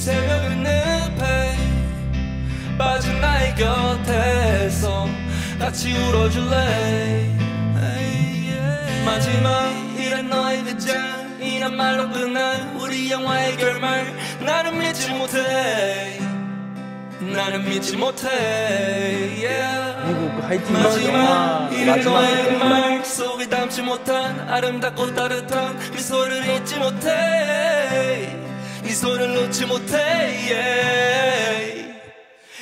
새벽은 늪에 빠진 나의 곁에서 같이 울어줄래? 마지막 이런 너의 그장 이란 말로 끝난 우리 영화의 결말. 나는 믿지 못해. 나는 믿지 못해. 미국 하이틴 마지막 이런 너의 그말 속에 담지 못한 아름답고 따뜻한 미소를 잊지 못해. 미소를 놓지 못해 yeah.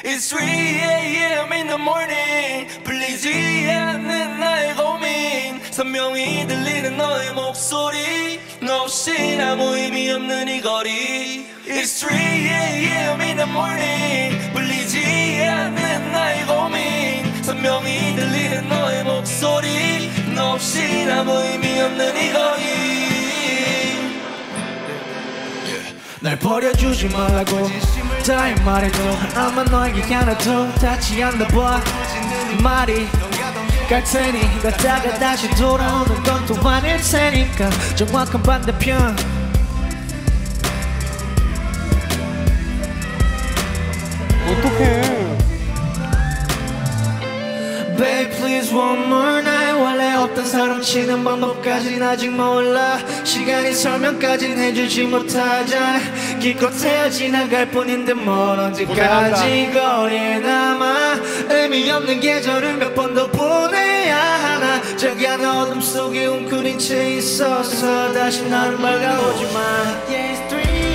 It's 3am in the morning. 풀리지 않는 나의 고민. 선명히 들리는 너의 목소리. 너 없인 아무 의미 없는 이 거리. It's 3am in the morning. 풀리지 않는 나의 고민. 선명히 들리는 너의 목소리. 너 없인 아무 의미 없는 이 거리 날 버려주지 말라고. 다이 말해도 아마 너에게 하나도 닿지 않나 봐. 말이 갈 테니 갔다가 다시 돌아오는 건 또 아닐 테니까. 정확한 반대편. 어떡해. Babe please one more night 없던 사람 치는 방법까진 아직 몰라. 시간이 설명까진 해주지 못하잖아 기껏해야 지나갈 뿐인데 뭘 언제까지 거리에 남아. 의미 없는 계절을 몇 번 더 보내야 하나. 저기 안 어둠 속에 웅크린 채 있어서 다시 it's 3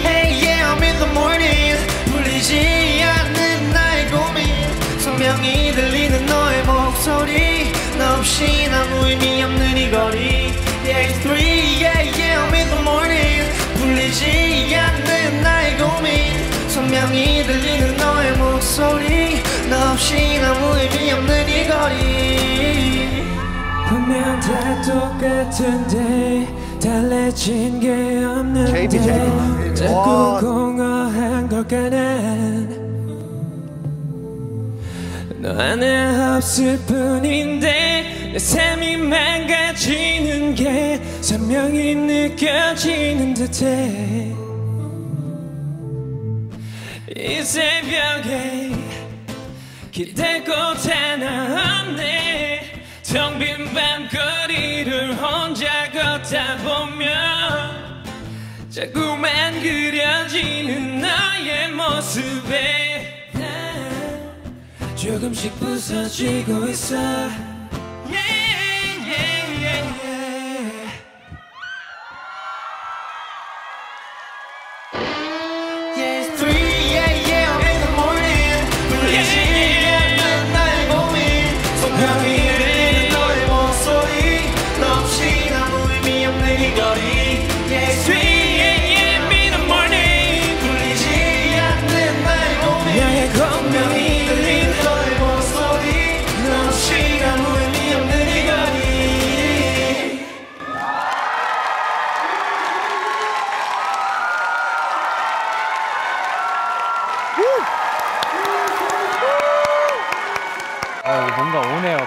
Hey yeah I'm in the morning. 풀리지 않는 나의 고민. 선명히 들리는 너의 목소리. 너 없이 아무 의미 없는 이 거리. Yeah it's 3 yeah yeah I'm in the morning. 풀리지 않는 나의 고민. 선명히 들리는 너의 목소리. 너 없이 아무 의미 없는 이 거리. 분명 다 똑같은데 달라진 게. 없는데 자꾸 와. 공허한 걸까 난 너 안에 없을 뿐인데 내 삶이 망가지는 게 선명히 느껴지는 듯해. 이 새벽에 기댈 곳 하나 없네. 텅 빈 밤거리를 혼자 걷다 보면 자꾸만 그려지는 너의 모습에 난 조금씩 부서지고 있어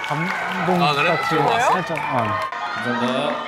감동 아, 그래요? 같이 좋아요? 살짝 어. 감사합니다